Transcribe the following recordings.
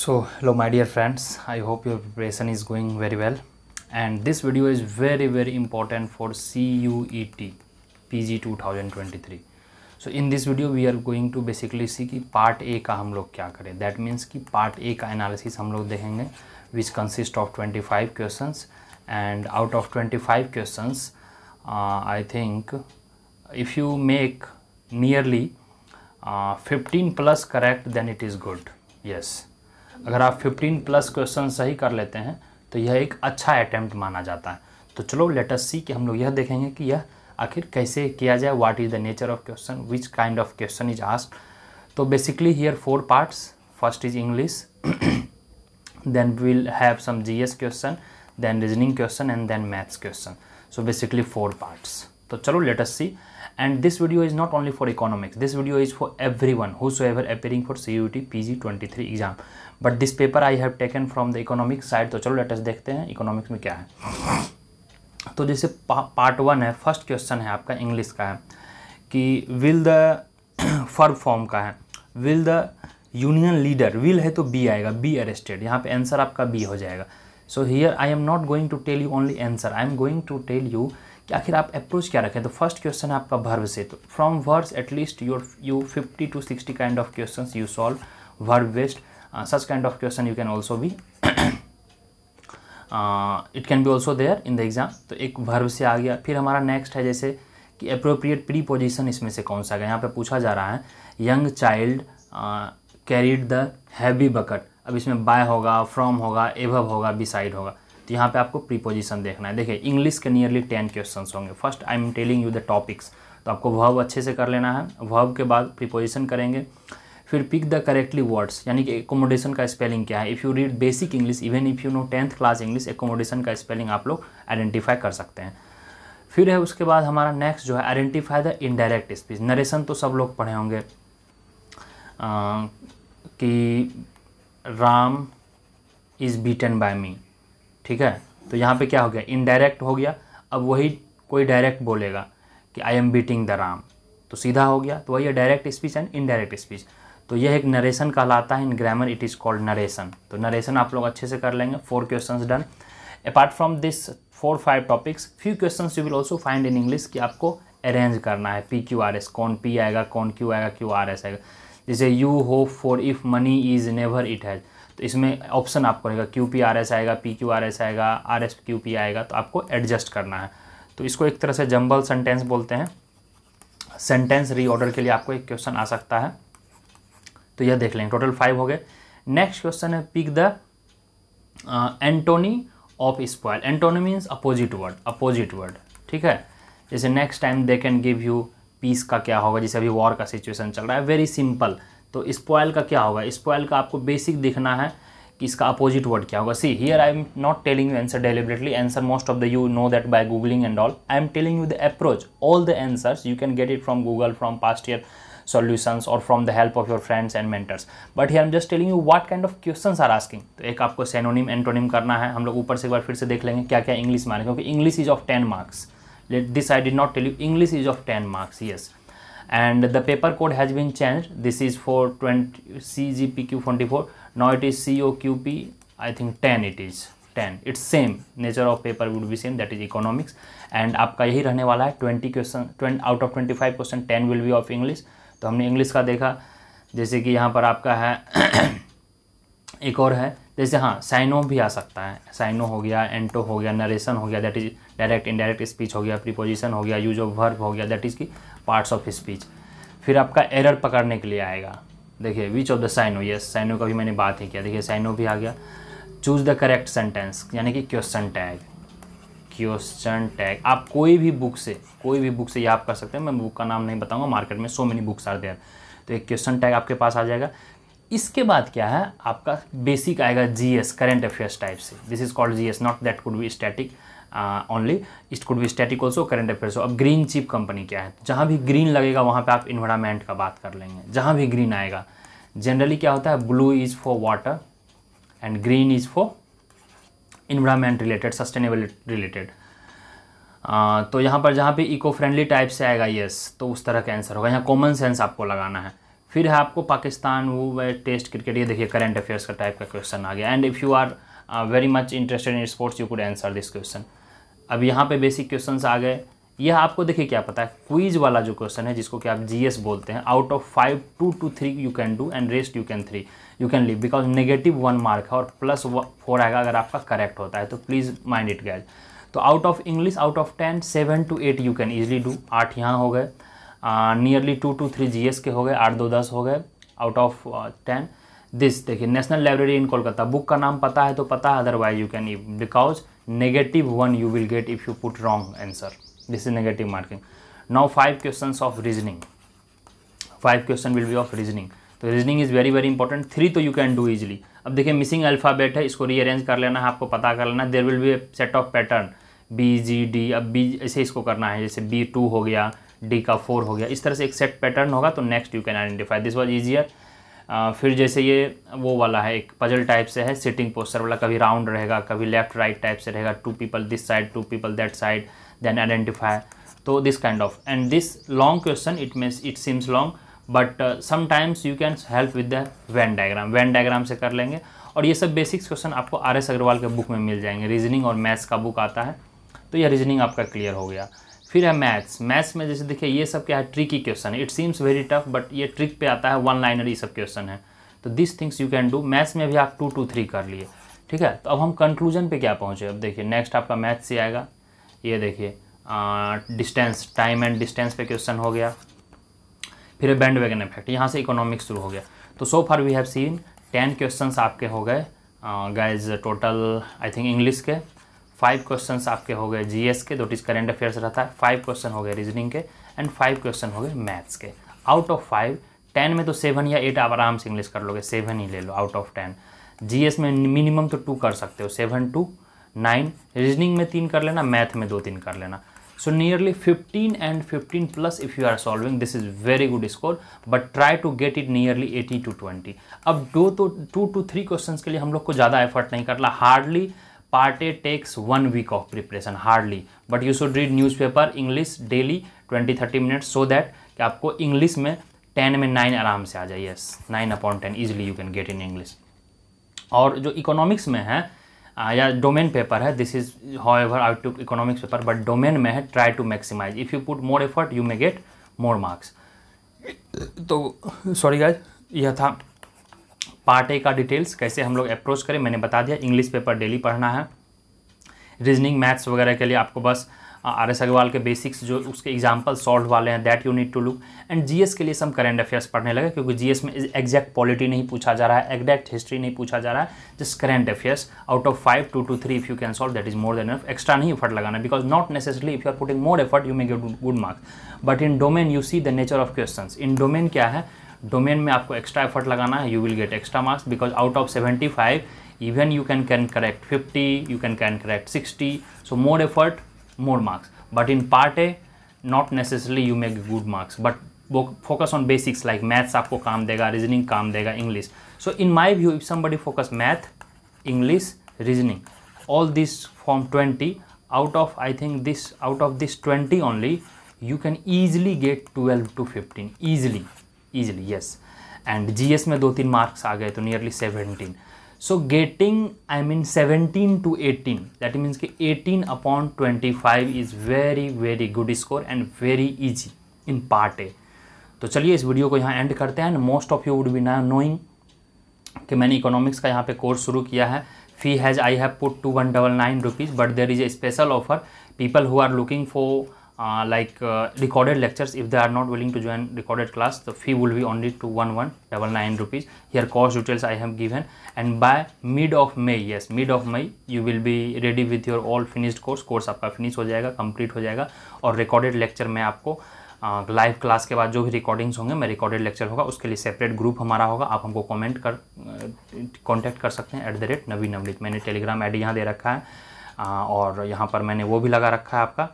So hello my dear friends, I hope your preparation is going very well and this video is very very important for CUET PG 2023. So in this video we are going to basically see कि part A का हम लोग क्या करें that means कि part A का analysis हम लोग देखेंगे which consist of 25 questions and out of 25 questions I think if you make nearly uh, 15 plus correct then it is good yes अगर आप 15 प्लस क्वेश्चन सही कर लेते हैं तो यह एक अच्छा अटैम्प्ट माना जाता है। तो चलो लेटस सी कि हम लोग यह देखेंगे कि यह आखिर कैसे किया जाए what is the nature of question which kind of question is ask तो basically here four parts first is English then we'll have some GS question, then reasoning question, and then maths question. So basically four parts. तो चलो let's see and this video is not only for economics this video is for every one who ever appearing for C U T P G twenty three exam but this paper I have taken from the economic side तो चलो latus देखते हैं economics में क्या है. तो जैसे part one है फ़र्स्ट क्वेश्चन है आपका इंग्लिश का है, कि विल द फर फॉर्म का है. Will the union leader will है तो बी आएगा बी अरेस्टेड यहाँ पे आंसर आपका बी हो जाएगा. So here I am not going to tell you only answer I am going to tell you कि आखिर आप अप्रोच क्या रखें? तो फ़र्स्ट क्वेश्चन है आपका वर्ब से। तो from words at least your you fifty to sixty kind of question you solve verb based such kind of question you can also भी it can be also there in the exam तो एक verb से आ गया। फिर हमारा next है जैसे कि अप्रोप्रिएट प्री पोजिशन इसमें से कौन सा गया यहाँ पे पूछा जा रहा है young child carried the heavy bucket अब इसमें बाय होगा फ्रॉम होगा एवब होगा बिसाइड होगा। तो यहाँ पे आपको प्रीपोजिशन देखना है। देखिए इंग्लिश के नियरली टेन क्वेश्चन होंगे। First I am telling you the topics तो आपको वर्ब अच्छे से कर लेना है। वर्ब के बाद प्रीपोजिशन करेंगे। फिर पिक द करेक्टली वर्ड्स यानी कि एकोमोडेशन का स्पेलिंग क्या है। If you read basic English even if you know tenth class English accommodation का स्पेलिंग आप लोग आइडेंटिफाई कर सकते हैं। फिर है, उसके बाद हमारा नेक्स्ट जो है identify the indirect speech narration तो सब लोग पढ़े होंगे। कि Ram is beaten by me ठीक है? तो यहाँ पे क्या हो गया? इनडायरेक्ट हो गया। अब वही कोई डायरेक्ट बोलेगा कि I am beating the Ram तो सीधा हो गया। तो वही है direct speech and indirect speech तो यह एक नरेशन कहलाता है। In grammar it is called narration तो नरेशन आप लोग अच्छे से कर लेंगे। Four question done apart from this four five topics few question you will also find in English कि आपको अरेंज करना है। पी क्यू आर एस कौन पी आएगा, कौन क्यू आएगा क्यू आर एस आएगा। जैसे you hope for if money is never it has तो इसमें ऑप्शन आपको रहेगा क्यू पी आर एस आएगा पी क्यू आर एस आएगा आर एस क्यू पी आएगा तो आपको एडजस्ट करना है। तो इसको एक तरह से जंबल सेंटेंस बोलते हैं। सेंटेंस रीऑर्डर के लिए आपको एक क्वेश्चन आ सकता है। तो यह देख लेंगे टोटल फाइव हो गए। नेक्स्ट क्वेश्चन है pick the antonym of spoil antonym means opposite word opposite word ठीक है? जैसे next time they can give you peace का क्या होगा, जैसे अभी वॉर का सिचुएशन चल रहा है वेरी सिंपल तो स्पॉयल का क्या होगा? स्पॉयल का आपको बेसिक दिखना है कि इसका अपोजिट वर्ड क्या होगा। See here I am not telling you answer deliberately answer most of the you know that by googling and all I am telling you the approach all the answers you can get it from Google from past year solutions or from the help of your friends and mentors. But here i'm just telling you what kind of questions are asking. तो एक आपको synonym, antonym करना है। हम लोग ऊपर से एक बार फिर से देख लेंगे क्या क्या इंग्लिश में क्योंकि English is of ten marks this I did not tell you English is of ten marks yes. And the paper code has been changed this is for 20 cgpq24 now it is coqp i think 10 it is 10 it's same nature of paper would be same that is economics and आपका यही रहने वाला है 20 question 20 out of 25 question 10 will be of English तो हमने English का देखा जैसे कि यहाँ पर आपका है एक और है, जैसे हाँ साइनो भी आ सकता है। साइनो हो गया, एंटो हो गया, नरेशन हो गया that is direct indirect speech हो गया प्रीपोजिशन हो गया यूज़ ऑफ़ वर्ब हो गया दैट इज़ की पार्ट्स ऑफ़ स्पीच फिर आपका एरर पकड़ने के लिए आएगा। देखिए which of the synonym? Yes synonym का भी मैंने बात ही किया। देखिए, साइनो भी आ गया। चूज़ द करेक्ट सेंटेंस यानी कि क्वेश्चन टैग क्वेश्चन टैग आप कोई भी बुक से, कोई भी बुक से ये आप कर सकते हैं। मैं बुक का नाम नहीं बताऊँगा मार्केट में so many books are there तो एक क्वेश्चन टैग आपके पास आ जाएगा। इसके बाद क्या है? आपका बेसिक आएगा जीएस करेंट अफेयर्स टाइप से। This is called GS not that could be static only it could be static also current affairs अब ग्रीन चिप कंपनी क्या है? जहाँ भी ग्रीन लगेगा, वहाँ पे आप इन्वायरमेंट का बात कर लेंगे। जहाँ भी ग्रीन आएगा। जनरली क्या होता है? Blue is for water and green is for environment related sustainable related तो यहाँ पर जहाँ पे इको फ्रेंडली टाइप से आएगा यस तो उस तरह का आंसर होगा। यहाँ कॉमन सेंस आपको लगाना है। फिर है आपको पाकिस्तान, वो टेस्ट क्रिकेट, ये देखिए करंट अफेयर्स का टाइप का क्वेश्चन आ गया। And if you are very much interested in sports you could answer this question अब यहाँ पे बेसिक क्वेश्चंस आ गए। यह आपको देखिए क्या पता है क्विज वाला जो क्वेश्चन है, जिसको कि आप जीएस बोलते हैं out of five two two three you can do and rest you can three you can leave because negative one mark है और प्लस फोर आएगा अगर आपका करेक्ट होता है तो प्लीज़ माइंड इट गैज तो out of English out of ten seven two eight you can easily do आठ यहाँ हो गए। Nearly two two three G K हो गए, आठ दो दस हो गए आउट ऑफ़ टेन दिस देखिए national library in Kolkata book का नाम पता है तो पता है otherwise you can because negative one you will get if you put wrong answer this is negative marking now five question of reasoning five question will be of reasoning तो reasoning is very very important three तो you can do easily अब देखिए missing alphabet है, इसको rearrange कर लेना है, आपको पता कर लेना there will be set of pattern B G D अब बी ऐसे इसको करना है, जैसे बी टू हो गया डी का फोर हो गया। इस तरह से एक सेट पैटर्न होगा तो next you can identify this was easier फिर जैसे ये, वो वाला है, एक पजल टाइप से है सिटिंग पोस्टर वाला, कभी राउंड रहेगा, कभी लेफ़्ट राइट टाइप से रहेगा two people this side two people that side then identify तो this kind of and this long question it means it seems long but sometimes you can help with the Venn diagram Venn diagram से कर लेंगे। और ये सब basics question आपको R S Agarwal के book में मिल जाएँगे। रीजनिंग और मैथ्स का बुक आता है। तो यह रीजनिंग आपका क्लियर हो गया। फिर है मैथ्स मैथ्स में जैसे देखिए, ये सब क्या है? ट्रिकी क्वेश्चन है it seems very tough but ये ट्रिक पे आता है. वन लाइनर ये सब क्वेश्चन है. तो this things you can do maths में भी आप टू टू थ्री कर लिए. ठीक है? तो अब हम कंक्लूजन पे क्या पहुँचे? अब देखिए नेक्स्ट आपका मैथ्स से आएगा. ये देखिए डिस्टेंस टाइम एंड डिस्टेंस पे क्वेश्चन हो गया. फिर बैंड वैगन इफ़ेक्ट यहाँ से इकोनॉमिक्स शुरू हो गया. तो so far we have seen ten questions आपके हो गए. Guys total I think English के. फाइव क्वेश्चन आपके हो गए जीएस के दो टीज करेंट अफेयर्स रहता है फाइव क्वेश्चन हो गए रीजनिंग के एंड फाइव क्वेश्चन हो गए मैथ्स के। आउट ऑफ़ फाइव टेन में तो सेवन या एट आप आराम से इंग्लिश कर लोगे सेवन ही ले लो आउट ऑफ़ टेन जीएस में मिनिमम तो टू कर सकते हो सेवन टू नाइन रीजनिंग में तीन कर लेना मैथ में दो तीन कर लेना। So nearly 15 and 15 plus if you are solving, this is very good score, but try to get it nearly 80 to 20 अब दो तो टू टू थ्री क्वेश्चन के लिए हम लोग को ज़्यादा एफर्ट नहीं करना। Hardly part A takes one week of preparation hardly but you should read paper English daily twenty thirty minutes so that कि आपको इंग्लिश में टेन में नाइन आराम से आ जाए। Yes nine upon ten easily you can get in English और जो इकोनॉमिक्स में है या डोमेन पेपर है this is however I to economics paper but domain में है try to maximize if you put more effort you may get more marks तो sorry guys यह था पार्ट ए का डिटेल्स, कैसे हम लोग अप्रोच करें, मैंने बता दिया। इंग्लिश पेपर डेली पढ़ना है। रीजनिंग मैथ्स वगैरह के लिए आपको बस आर एस अग्रवाल के बेसिक्स जो उसके एग्ज़ाम्पल सॉल्व वाले हैं that you need to look and GS के लिए सब करेंट अफेयर्स पढ़ने लगे, क्योंकि जीएस में एग्जैक्ट पॉलिटी नहीं पूछा जा रहा है एग्जैक्ट हिस्ट्री नहीं पूछा जा रहा है just current affairs out of five two two three if you can solve that is more than F extra नहीं एफर्ट लगाना because not necessary if you are putting more effort you may get good marks but in domain you see the nature of question in domain क्या है? Domain में आपको extra effort लगाना है you will get extra marks because out of seventy five even you can can correct fifty you can can correct sixty so more effort more marks but in part A not necessarily you make good marks but focus on basics like maths आपको काम देगा reasoning काम देगा English so in my view if somebody focus math English reasoning all this from twenty out of I think this out of this twenty only you can easily get twelve to fifteen easily easily, yes. And gs में दो तीन marks आ गए तो nearly 17 so getting I mean 17 to 18 that means कि 18 upon 25 is very very good score and very easy in part A तो चलिए इस वीडियो को यहाँ एंड करते हैं and most of you would be ना नोइंग कि मैंने इकोनॉमिक्स का यहाँ पे कोर्स शुरू किया है। Fee has I have put two one double nine rupees but there is a special offer people who are looking for uh, like uh, recorded lectures if they are not willing to join recorded class the fee will be only to one one double nine rupees here cost details i have given and by mid of may yes mid of may you will be ready with your all finished course course आपका finish हो जाएगा complete हो जाएगा और recorded lecture में आपको live uh, class के बाद जो भी रिकॉर्डिंग्स होंगे मैं रिकॉर्डेड लेक्चर होगा उसके लिए सेपरेट ग्रुप हमारा होगा आप हमको कमेंट कर कांटेक्ट कर सकते हैं at the rate Naveen Navneet मैंने टेलीग्राम आईडी यहाँ दे रखा है और यहाँ पर मैंने वो भी लगा रखा है आपका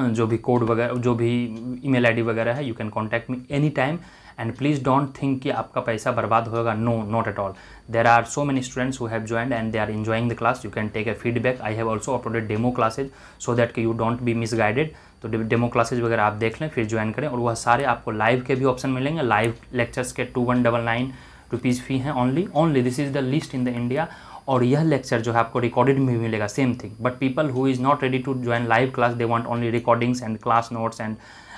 जो भी कोड वगैरह, जो भी ईमेल आईडी वगैरह है you can contact me any time and please don't think कि आपका पैसा बर्बाद होगा no not at all there are so many students who have joined and they are enjoying the class you can take a feedback I have also uploaded demo classes so that कि you don't be misguided तो demo classes वगैरह आप देख लें, फिर join करें और वह सारे आपको लाइव के भी ऑप्शन मिलेंगे. लाइव लेक्चर्स के two one double nine rupees fee है only only this is the list in the India और यह लेक्चर जो है आपको रिकॉर्डेड में भी मिलेगा same thing but people who is not ready to join live class they want only recordings and class notes and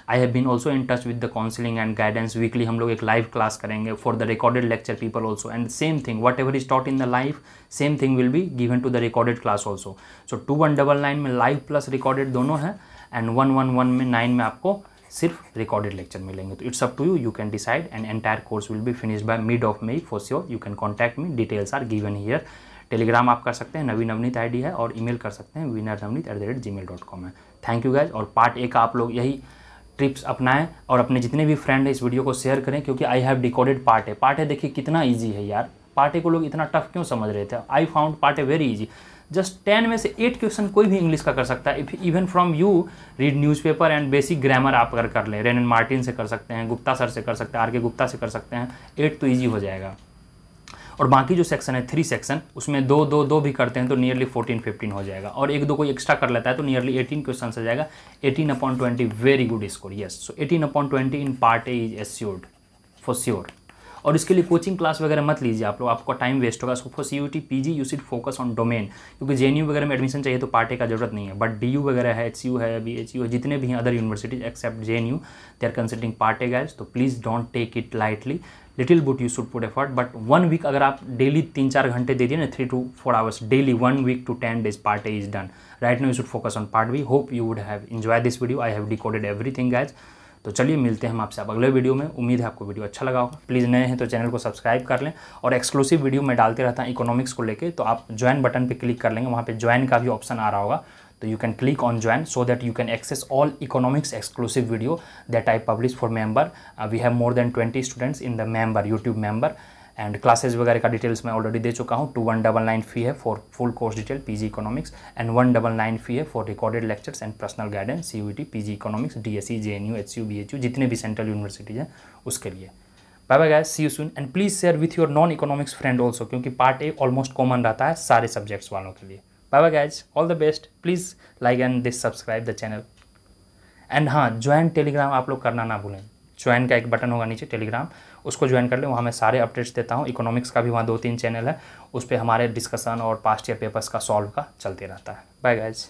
I have been also in touch with the counselling and guidance weekly हम लोग एक live class करेंगे for the recorded lecture people also and same thing whatever is taught in the life same thing will be given to the recorded class also so two one double nine में live plus recorded दोनों है and one one one में nine में आपको सिर्फ़ recorded lecture मिलेंगे। तो it's up to you you can decide and entire course will be finish by mid of May for sure you can contact me details are given here Telegram आप कर सकते हैं, नवीन Navneet ID है और email कर सकते हैं winner Navneet at the rate Gmail dot com है। थैंक यू गाइज़ और पार्ट ए का आप लोग यही ट्रिप्स अपनाएँ और अपने जितने भी फ्रेंड हैं इस वीडियो को शेयर करें क्योंकि I have decoded part A part A देखिए कितना ईजी है यार। पार्ट ए को लोग इतना टफ क्यों समझ रहे थे? I found part A very easy just ten में से एट क्वेश्चन कोई भी इंग्लिश का कर सकता है। If even from you read newspaper and basic grammar आप अगर कर लें रेन एंड मार्टिन से कर सकते हैं गुप्ता सर से कर सकते हैं आर के गुप्ता से कर सकते हैं एट तो ईजी हो जाएगा। और बाकी जो सेक्शन है थ्री सेक्शन उसमें दो दो दो भी करते हैं तो नियरली फोर्टीन फिफ्टीन हो जाएगा। और एक, दो कोई एक्स्ट्रा कर लेता है तो नियरली एटीन क्वेश्चन आ जाएगा। Eighteen upon twenty very good score yes so eighteen upon twenty in part A is assured for sure और इसके लिए कोचिंग क्लास वगैरह मत लीजिए आप लोग। आपका टाइम वेस्ट होगा। So for C U T P G you sit focus on domain क्योंकि जेएनयू वगैरह में एडमिशन चाहिए तो पार्टे का ज़रूरत नहीं है। बट डी यू वगैरह है एच यू है बी एच यू है, जितने भी other universities except J N U they are considering part A guys तो please don't take it lightly little but you should put effort but one week अगर आप daily तीन चार घंटे दे दिए ना three to four hours daily one week to ten days part A is done right no you should focus on part B hope you would have enjoy this video I have decoded everything guys तो चलिए मिलते हैं हम आपसे अब अगले video में। उम्मीद है आपको वीडियो अच्छा लगा होगा। प्लीज़ नए हैं तो चैनल को सब्सक्राइब कर लें और एक्सक्लूसिव वीडियो मैं डालते रहता हूँ इकोनॉमिक्स को लेकर तो आप ज्वाइन बटन पर क्लिक कर लेंगे वहाँ पर ज्वाइन का भी ऑप्शन आ रहा होगा। तो you can click on join so that you can access all economics exclusive video that I publish for member. Uh, we have more than 20 students in the YouTube member. And classes वगैरह का details मैं already दे चुका हूँ। Two one double nine fee है for full course detail PG economics and one double nine fee है for recorded lectures and personal guidance C T P G economics D S C J N U H U B H U जितने भी central universities हैं उसके लिए। Bye bye guys see you soon and please share with your non economics friend also क्योंकि part A almost common रहता है सारे subjects वालों के लिए। Bye bye guys all the best please like and this subscribe the channel and हाँ join Telegram आप लोग करना ना भूलें। ज्वाइन का एक बटन होगा नीचे टेलीग्राम उसको ज्वाइन कर लें, वहाँ मैं सारे अपडेट्स देता हूँ। इकोनॉमिक्स का भी वहाँ दो तीन चैनल है, उस पर हमारे डिस्कशन और पास्ट ईयर पेपर्स का सॉल्व का चलते रहता है। Bye guys